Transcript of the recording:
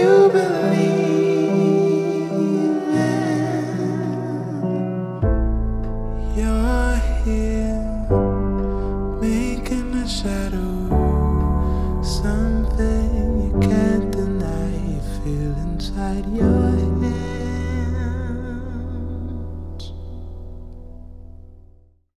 you believe in. You're here making a shadow.